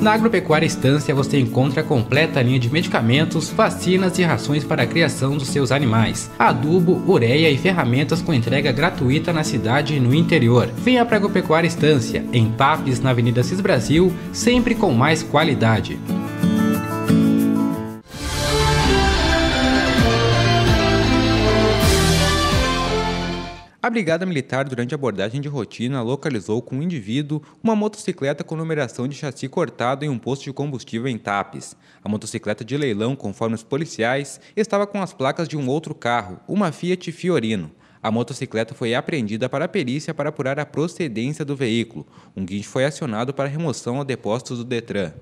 Na Agropecuária Estância você encontra a completa linha de medicamentos, vacinas e rações para a criação dos seus animais, adubo, ureia e ferramentas com entrega gratuita na cidade e no interior. Venha para a Agropecuária Estância, em Tapes, na Avenida Cis Brasil, sempre com mais qualidade. A Brigada Militar, durante a abordagem de rotina, localizou com um indivíduo uma motocicleta com numeração de chassi cortado em um posto de combustível em Tapes. A motocicleta de leilão, conforme os policiais, estava com as placas de um outro carro, uma Fiat Fiorino. A motocicleta foi apreendida para a perícia para apurar a procedência do veículo. Um guincho foi acionado para remoção ao depósito do Detran.